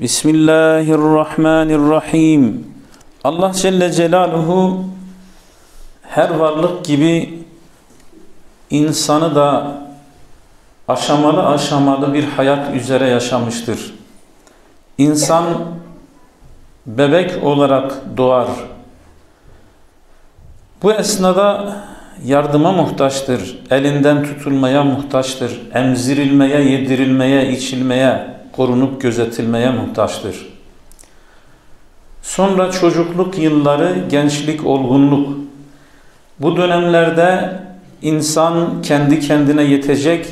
Bismillahirrahmanirrahim. Allah Celle Celaluhu her varlık gibi insanı da aşamalı aşamalı bir hayat üzere yaşamıştır. İnsan bebek olarak doğar. Bu esnada yardıma muhtaçtır. Elinden tutulmaya muhtaçtır. Emzirilmeye, yedirilmeye, içilmeye, korunup gözetilmeye muhtaçtır. Sonra çocukluk yılları, gençlik, olgunluk. Bu dönemlerde insan kendi kendine yetecek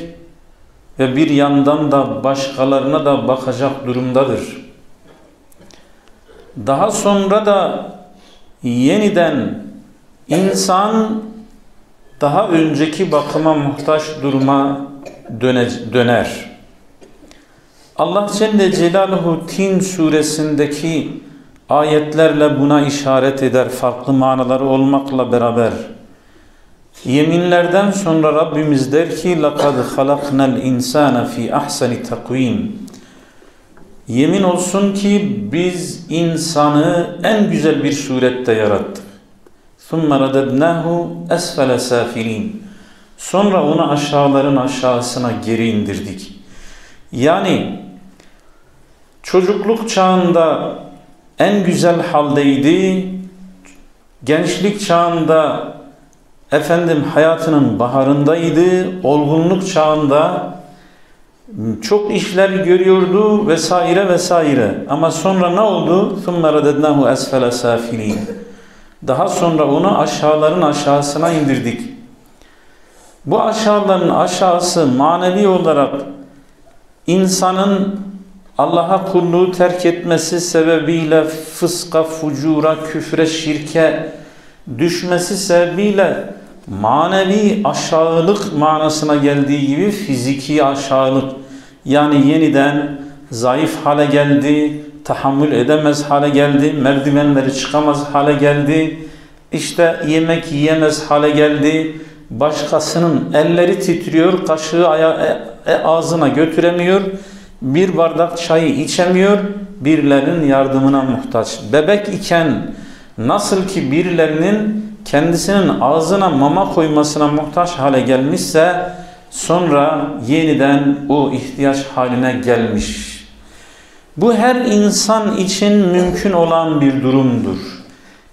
ve bir yandan da başkalarına da bakacak durumdadır. Daha sonra da yeniden insan daha önceki bakıma muhtaç duruma döner. Allah Celle Celaluhu Tin suresindeki ayetlerle buna işaret eder farklı manaları olmakla beraber. Yeminlerden sonra Rabbimiz der ki لَقَدْ خَلَقْنَا الْاِنْسَانَ ف۪ي اَحْسَنِ تَقْو۪يمٍ Yemin olsun ki biz insanı en güzel bir surette yarattık. ثُمَّ رَدَدْنَاهُ أَسْفَلَ سَافِل۪ينَ Sonra onu aşağıların aşağısına geri indirdik. Yani çocukluk çağında en güzel haldeydi, gençlik çağında efendim hayatının baharındaydı, olgunluk çağında çok işler görüyordu vesaire vesaire. Ama sonra ne oldu? ثُمَّ رَدَدْنَاهُ أَسْفَلَ سَافِلِينَ Daha sonra onu aşağıların aşağısına indirdik. Bu aşağıların aşağısı manevi olarak insanın Allah'a kulluğu terk etmesi sebebiyle fıska, fucura, küfre, şirke düşmesi sebebiyle manevi aşağılık manasına geldiği gibi fiziki aşağılık yani yeniden zayıf hale geldi, tahammül edemez hale geldi, merdivenleri çıkamaz hale geldi, işte yemek yiyemez hale geldi, başkasının elleri titriyor, kaşığı e, e, ağzına götüremiyor, bir bardak çayı içemiyor, birilerinin yardımına muhtaç. Bebek iken nasıl ki birilerinin kendisinin ağzına mama koymasına muhtaç hale gelmişse sonra yeniden o ihtiyaç haline gelmiş. Bu her insan için mümkün olan bir durumdur.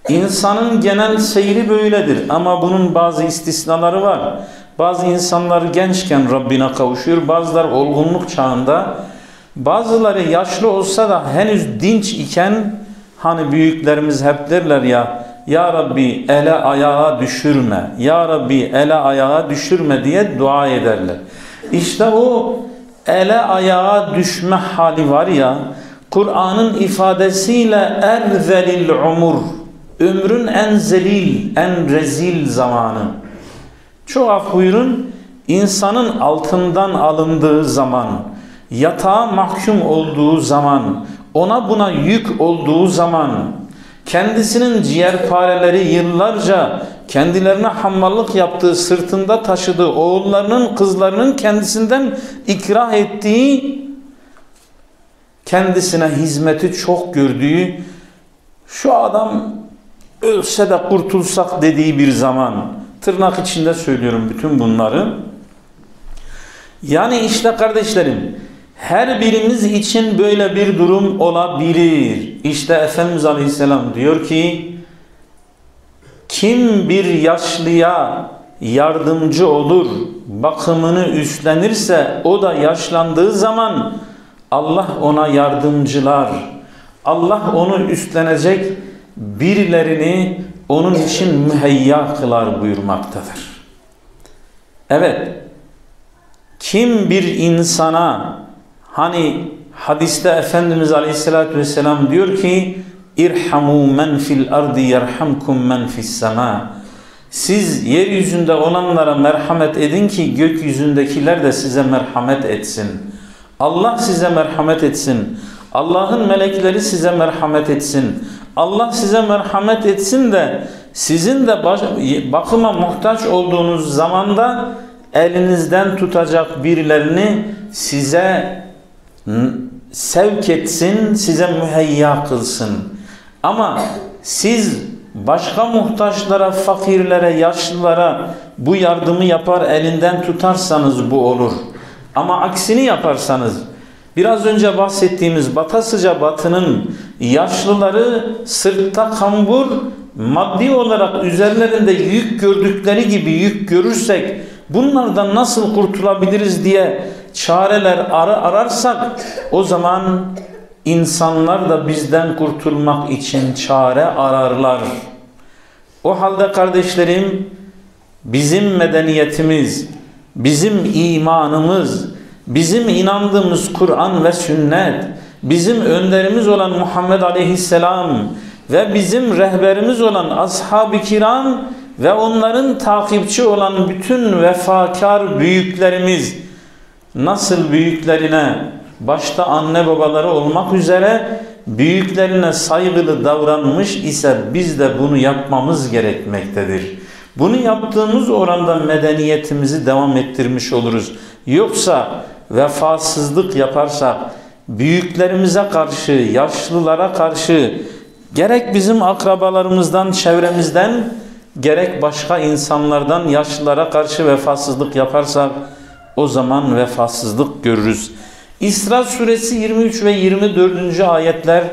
İnsanın genel seyri böyledir ama bunun bazı istisnaları var. Bazı insanlar gençken Rabbine kavuşuyor, bazıları olgunluk çağında, bazıları yaşlı olsa da henüz dinç iken hani büyüklerimiz hep derler ya Ya Rabbi ele ayağa düşürme, Ya Rabbi ele ayağa düşürme diye dua ederler. İşte o ele ayağa düşme hali var ya Kur'an'ın ifadesiyle erzelil umur ömrün en zelil, en rezil zamanı. Çok af buyurun, insanın altından alındığı zaman, yatağa mahkum olduğu zaman, ona buna yük olduğu zaman, kendisinin ciğerpareleri yıllarca kendilerine hammallık yaptığı, sırtında taşıdığı oğullarının, kızlarının kendisinden ikrah ettiği, kendisine hizmeti çok gördüğü, şu adam ölse de kurtulsak dediği bir zaman, tırnak içinde söylüyorum bütün bunları. Yani işte kardeşlerim, her birimiz için böyle bir durum olabilir. İşte Efendimiz Aleyhisselam diyor ki, kim bir yaşlıya yardımcı olur, bakımını üstlenirse o da yaşlandığı zaman Allah ona yardımcılar, Allah onu üstlenecek birilerini onun için müheyya kılar buyurmaktadır. Evet, kim bir insana hani hadiste Efendimiz Aleyhisselatü Vesselam diyor ki İrhamu men fil ardi yerhamkum men fis sema. Siz yeryüzünde olanlara merhamet edin ki gökyüzündekiler de size merhamet etsin. Allah size merhamet etsin. Allah'ın melekleri size merhamet etsin. Allah size merhamet etsin de sizin de bakıma muhtaç olduğunuz zamanda elinizden tutacak birilerini size sevk etsin, size müheyya kılsın. Ama siz başka muhtaçlara, fakirlere, yaşlılara bu yardımı yapar elinden tutarsanız bu olur. Ama aksini yaparsanız biraz önce bahsettiğimiz batasıca batının yaşlıları sırtta kambur maddi olarak üzerlerinde yük gördükleri gibi yük görürsek bunlardan nasıl kurtulabiliriz diye çareler ar ararsak o zaman insanlar da bizden kurtulmak için çare ararlar. O halde kardeşlerim bizim medeniyetimiz, bizim imanımız, bizim inandığımız Kur'an ve sünnet, bizim önderimiz olan Muhammed Aleyhisselam ve bizim rehberimiz olan ashab-ı kiram ve onların takipçi olan bütün vefakar büyüklerimiz nasıl büyüklerine başta anne babaları olmak üzere büyüklerine saygılı davranmış ise biz de bunu yapmamız gerekmektedir. Bunu yaptığımız oranda medeniyetimizi devam ettirmiş oluruz. Yoksa vefasızlık yaparsak büyüklerimize karşı, yaşlılara karşı gerek bizim akrabalarımızdan, çevremizden gerek başka insanlardan yaşlılara karşı vefasızlık yaparsak o zaman vefasızlık görürüz. İsra suresi 23 ve 24. ayetler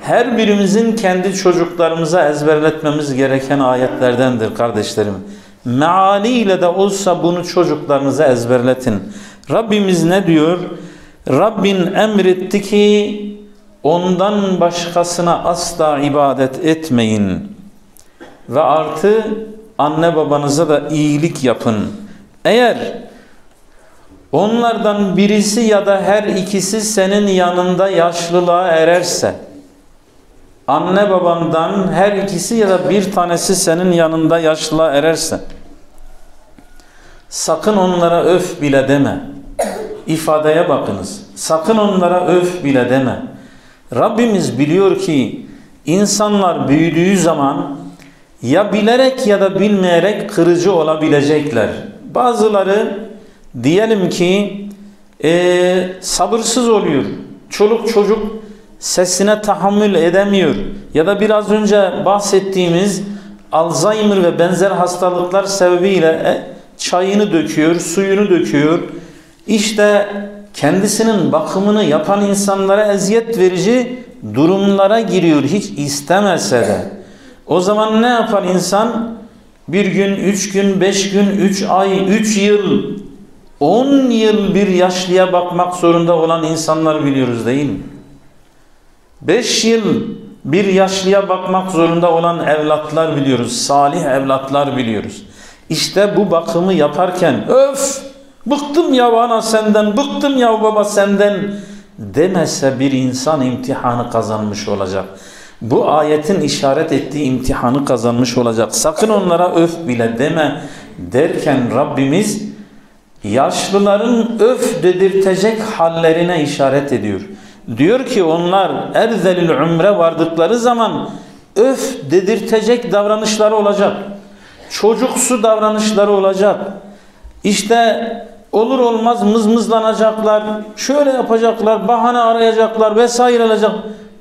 her birimizin kendi çocuklarımıza ezberletmemiz gereken ayetlerdendir kardeşlerim. Mealiyle de olsa bunu çocuklarınıza ezberletin. Rabbimiz ne diyor? Rabbin emretti ki ondan başkasına asla ibadet etmeyin. Ve artı anne babanıza da iyilik yapın. Eğer onlardan birisi ya da her ikisi senin yanında yaşlılığa ererse anne babandan her ikisi ya da bir tanesi senin yanında yaşlılığa ererse sakın onlara öf bile deme. İfadeye bakınız. Sakın onlara öf bile deme. Rabbimiz biliyor ki insanlar büyüdüğü zaman ya bilerek ya da bilmeyerek kırıcı olabilecekler. Bazıları diyelim ki e, sabırsız oluyor. Çoluk çocuk sesine tahammül edemiyor. Ya da biraz önce bahsettiğimiz Alzheimer ve benzer hastalıklar sebebiyle e, çayını döküyor, suyunu döküyor. İşte kendisinin bakımını yapan insanlara eziyet verici durumlara giriyor hiç istemese de. O zaman ne yapar insan? Bir gün, üç gün, beş gün, üç ay, üç yıl, on yıl bir yaşlıya bakmak zorunda olan insanlar biliyoruz değil mi? Beş yıl bir yaşlıya bakmak zorunda olan evlatlar biliyoruz. Salih evlatlar biliyoruz. İşte bu bakımı yaparken öf bıktım ya ana senden, bıktım ya baba senden demese bir insan imtihanı kazanmış olacak. Bu ayetin işaret ettiği imtihanı kazanmış olacak. Sakın onlara öf bile deme derken Rabbimiz yaşlıların öf dedirtecek hallerine işaret ediyor. Diyor ki onlar erzelil umre vardıkları zaman öf dedirtecek davranışları olacak. Çocuksu davranışları olacak. İşte olur olmaz mızmızlanacaklar, şöyle yapacaklar, bahane arayacaklar vesaire olacak.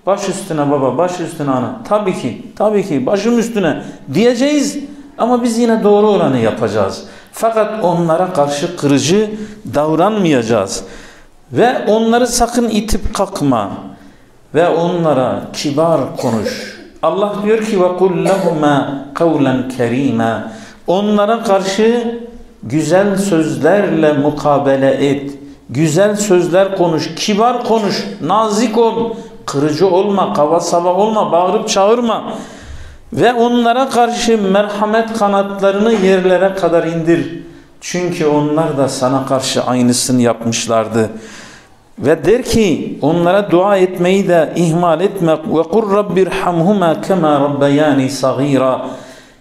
Baş üstüne baba, baş üstüne ana. Tabii ki, tabii ki başım üstüne diyeceğiz ama biz yine doğru olanı yapacağız. Fakat onlara karşı kırıcı davranmayacağız. Ve onları sakın itip kalkma. Ve onlara kibar konuş. Allah diyor ki kul lehuma kavlen kerima. Onlara karşı güzel sözlerle mukabele et. Güzel sözler konuş, kibar konuş, nazik ol, kırıcı olma, kava sava olma, bağırıp çağırma. Ve onlara karşı merhamet kanatlarını yerlere kadar indir. Çünkü onlar da sana karşı aynısını yapmışlardı. Ve der ki onlara dua etmeyi de ihmal etme. Ve kur rabbirhamhuma kema rabbayani sagira.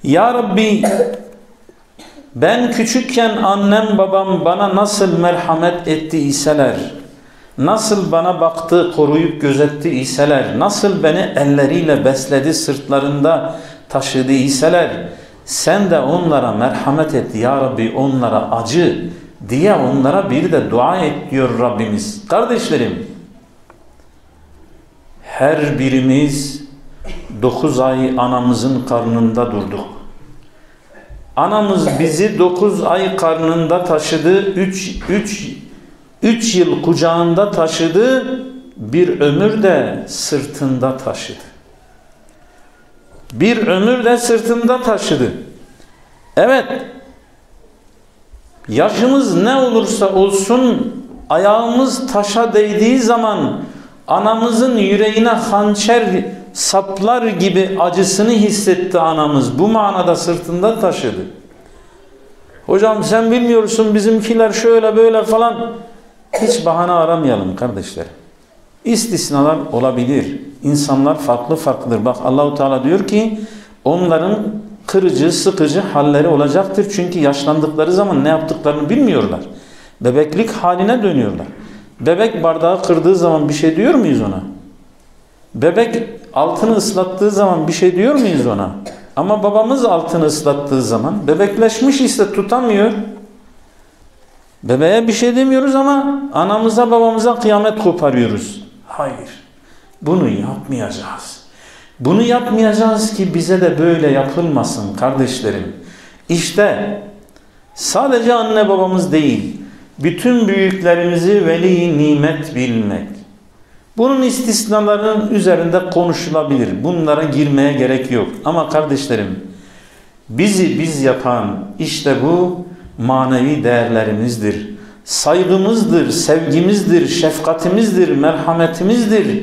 Ya Rabbi ben küçükken annem babam bana nasıl merhamet etti iseler, nasıl bana baktı, koruyup gözetti iseler, nasıl beni elleriyle besledi, sırtlarında taşıdı iseler, sen de onlara merhamet et ya Rabbi onlara acı diye onlara bir de dua et diyor Rabbimiz. Kardeşlerim her birimiz 9 ay anamızın karnında durduk. Anamız bizi 9 ay karnında taşıdı. 3 3 3 yıl kucağında taşıdı. Bir ömür de sırtında taşıdı. Bir ömür de sırtında taşıdı. Evet. Yaşımız ne olursa olsun ayağımız taşa değdiği zaman anamızın yüreğine hançer saplar gibi acısını hissetti anamız. Bu manada sırtında taşıdı. Hocam sen bilmiyorsun bizimkiler şöyle böyle falan. Hiç bahane aramayalım kardeşlerim. İstisnalar olabilir. İnsanlar farklı farklıdır. Bak Allahu Teala diyor ki onların kırıcı, sıkıcı halleri olacaktır. Çünkü yaşlandıkları zaman ne yaptıklarını bilmiyorlar. Bebeklik haline dönüyorlar. Bebek bardağı kırdığı zaman bir şey diyor muyuz ona? Bebek altını ıslattığı zaman bir şey diyor muyuz ona? Ama babamız altını ıslattığı zaman bebekleşmiş ise tutamıyor. Bebeğe bir şey demiyoruz ama anamıza babamıza kıyamet koparıyoruz. Hayır. Bunu yapmayacağız. Bunu yapmayacağız ki bize de böyle yapılmasın kardeşlerim. İşte sadece anne babamız değil, bütün büyüklerimizi veli nimet bilmek. Bunun istisnalarının üzerinde konuşulabilir. Bunlara girmeye gerek yok. Ama kardeşlerim, bizi biz yapan işte bu manevi değerlerimizdir. Saygımızdır, sevgimizdir, şefkatimizdir, merhametimizdir.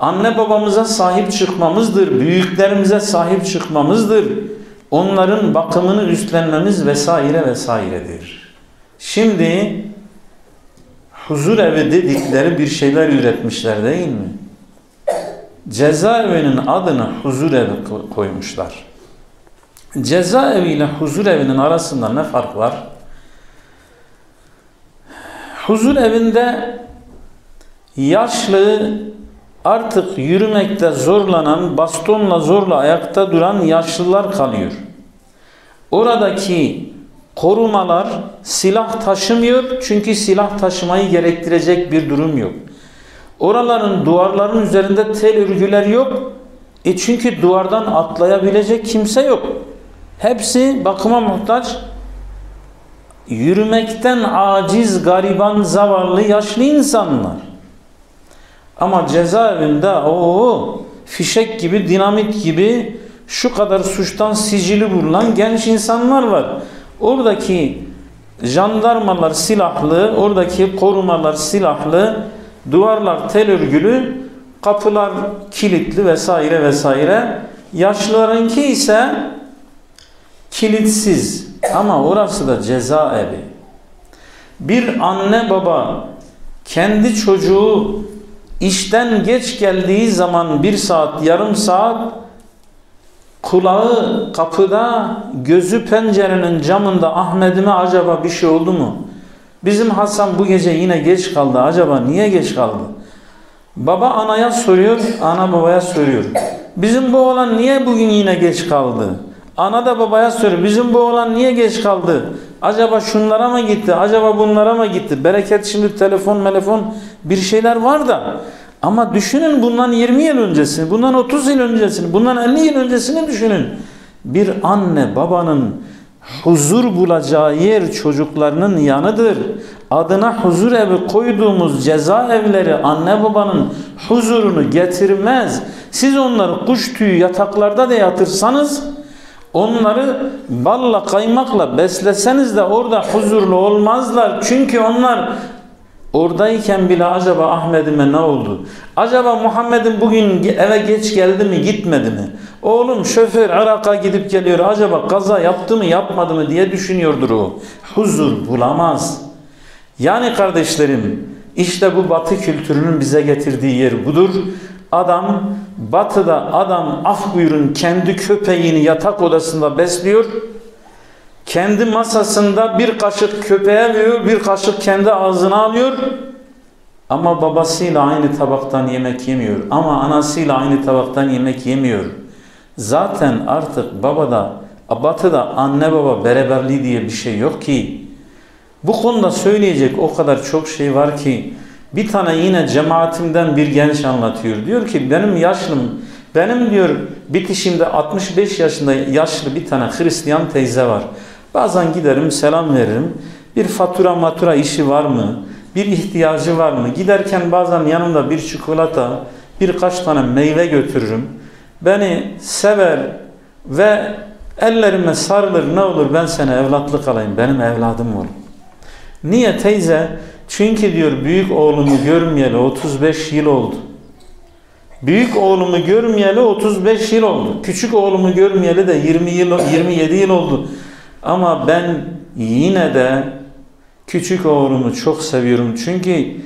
Anne babamıza sahip çıkmamızdır, büyüklerimize sahip çıkmamızdır. Onların bakımını üstlenmemiz vesaire vesairedir. Şimdi huzur evi dedikleri bir şeyler üretmişler değil mi? Cezaevinin adını huzur evi koymuşlar. Cezaevi ile huzur evinin arasında ne fark var? Huzur evinde yaşlı artık yürümekte zorlanan, bastonla zorla ayakta duran yaşlılar kalıyor. Oradaki korumalar silah taşımıyor çünkü silah taşımayı gerektirecek bir durum yok. Oraların duvarların üzerinde tel örgüler yok. E çünkü duvardan atlayabilecek kimse yok. Hepsi bakıma muhtaç. Yürümekten aciz, gariban, zavallı, yaşlı insanlar. Ama cezaevinde o fişek gibi, dinamit gibi şu kadar suçtan sicili bulunan genç insanlar var. Oradaki jandarmalar silahlı, oradaki korumalar silahlı, duvarlar tel örgülü, kapılar kilitli vesaire vesaire. Yaşlılarınki ise kilitsiz ama orası da cezaevi. Bir anne baba kendi çocuğu işten geç geldiği zaman bir saat, yarım saat kulağı kapıda, gözü pencerenin camında Ahmet'ime acaba bir şey oldu mu? Bizim Hasan bu gece yine geç kaldı. Acaba niye geç kaldı? Baba anaya soruyor, ana babaya soruyor. Bizim bu oğlan niye bugün yine geç kaldı? Ana da babaya soruyor. Bizim bu oğlan niye geç kaldı? Acaba şunlara mı gitti? Acaba bunlara mı gitti? Bereket şimdi telefon, telefon bir şeyler var da ama düşünün bundan 20 yıl öncesini, bundan 30 yıl öncesini, bundan 50 yıl öncesini düşünün. Bir anne babanın huzur bulacağı yer çocuklarının yanıdır. Adına huzur evi koyduğumuz cezaevleri anne babanın huzurunu getirmez. Siz onları kuş tüyü yataklarda da yatırsanız onları balla kaymakla besleseniz de orada huzurlu olmazlar. Çünkü onlar Oradayken bile acaba Ahmet'ime ne oldu? Acaba Muhammed'in bugün eve geç geldi mi gitmedi mi? Oğlum şoför Irak'a gidip geliyor. Acaba kaza yaptı mı yapmadı mı diye düşünüyordur o. Huzur bulamaz. Yani kardeşlerim işte bu batı kültürünün bize getirdiği yer budur. Adam batıda adam af buyurun kendi köpeğini yatak odasında besliyor kendi masasında bir kaşık köpeğe veriyor, bir kaşık kendi ağzına alıyor. Ama babasıyla aynı tabaktan yemek yemiyor. Ama anasıyla aynı tabaktan yemek yemiyor. Zaten artık babada, batıda anne baba beraberliği diye bir şey yok ki. Bu konuda söyleyecek o kadar çok şey var ki Bir tane yine cemaatimden bir genç anlatıyor. Diyor ki benim yaşlım, benim diyor bitişimde 65 yaşında yaşlı bir tane Hristiyan teyze var. Bazen giderim selam veririm. Bir fatura matura işi var mı? Bir ihtiyacı var mı? Giderken bazen yanımda bir çikolata, birkaç tane meyve götürürüm. Beni sever ve ellerime sarılır ne olur ben sana evlatlık alayım. Benim evladım ol. Niye teyze? Çünkü diyor büyük oğlumu görmeyeli 35 yıl oldu. Büyük oğlumu görmeyeli 35 yıl oldu. Küçük oğlumu görmeyeli de 20 yıl 27 yıl oldu. Ama ben yine de küçük oğlumu çok seviyorum. Çünkü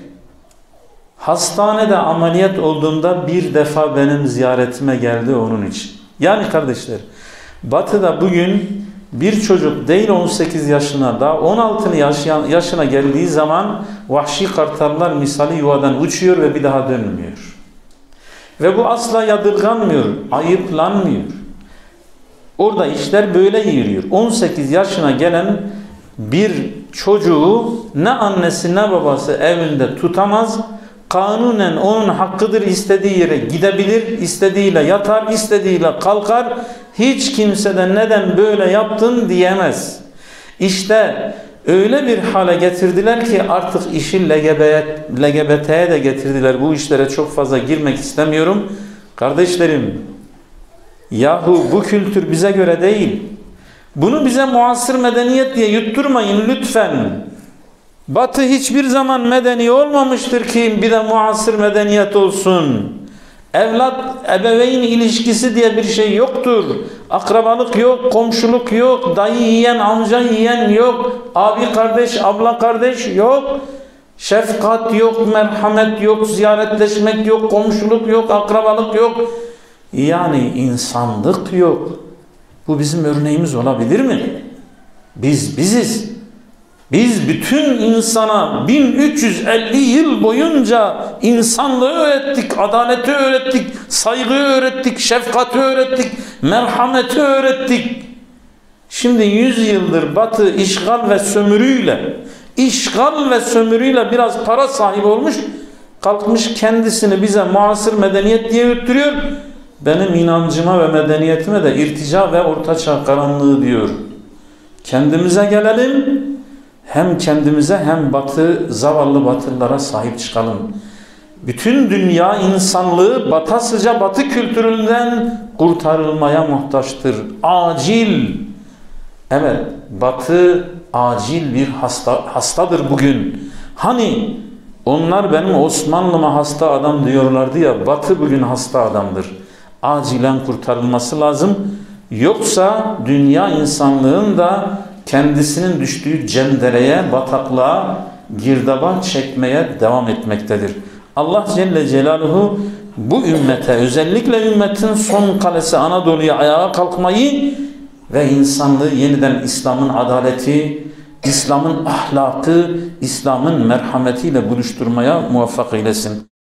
hastanede ameliyat olduğunda bir defa benim ziyaretime geldi onun için. Yani kardeşler Batı'da bugün bir çocuk değil 18 yaşına da 16 yaşına, yaşına geldiği zaman vahşi kartallar misali yuvadan uçuyor ve bir daha dönmüyor. Ve bu asla yadırganmıyor, ayıplanmıyor. Orada işler böyle yürüyor. 18 yaşına gelen bir çocuğu ne annesi ne babası evinde tutamaz. Kanunen onun hakkıdır istediği yere gidebilir, istediğiyle yatar, istediğiyle kalkar. Hiç kimseden neden böyle yaptın diyemez. İşte öyle bir hale getirdiler ki artık işi LGBT'ye de getirdiler. Bu işlere çok fazla girmek istemiyorum. Kardeşlerim, yahu bu kültür bize göre değil. Bunu bize muasır medeniyet diye yutturmayın lütfen. Batı hiçbir zaman medeni olmamıştır ki bir de muasır medeniyet olsun. Evlat ebeveyn ilişkisi diye bir şey yoktur. Akrabalık yok, komşuluk yok, dayı yiyen, amca yiyen yok, abi kardeş, abla kardeş yok. Şefkat yok, merhamet yok, ziyaretleşmek yok, komşuluk yok, akrabalık yok. Yani insanlık yok. Bu bizim örneğimiz olabilir mi? Biz biziz. Biz bütün insana 1350 yıl boyunca insanlığı öğrettik, adaleti öğrettik, saygıyı öğrettik, şefkati öğrettik, merhameti öğrettik. Şimdi 100 yıldır Batı işgal ve sömürüyle, işgal ve sömürüyle biraz para sahibi olmuş, kalkmış kendisini bize muasır medeniyet diye öttürüyor. Benim inancıma ve medeniyetime de irtica ve ortaçağ karanlığı diyor. Kendimize gelelim, hem kendimize hem batı zavallı batılılara sahip çıkalım. Bütün dünya insanlığı batasıca batı kültüründen kurtarılmaya muhtaçtır. Acil. Evet batı acil bir hasta, hastadır bugün. Hani onlar benim Osmanlı'ma hasta adam diyorlardı ya batı bugün hasta adamdır. Acilen kurtarılması lazım. Yoksa dünya insanlığın da kendisinin düştüğü cendereye, bataklığa, girdaba çekmeye devam etmektedir. Allah Celle Celaluhu bu ümmete, özellikle ümmetin son kalesi Anadolu'ya ayağa kalkmayı ve insanlığı yeniden İslam'ın adaleti, İslam'ın ahlakı, İslam'ın merhametiyle buluşturmaya muvaffak eylesin.